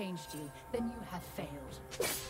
changed you, then you have failed.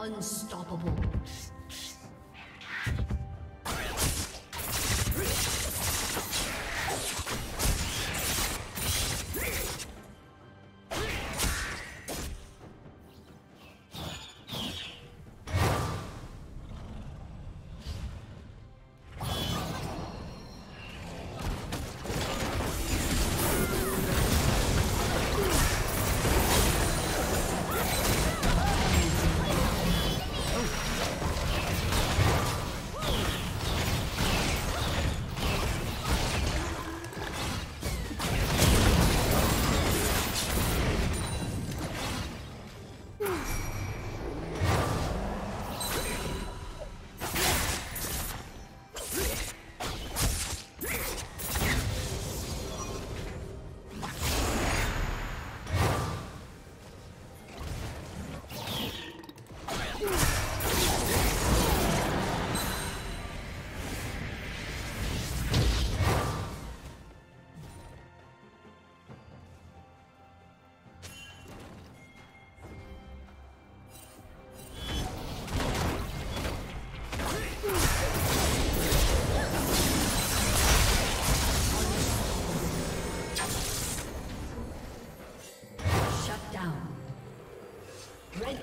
Unstoppable.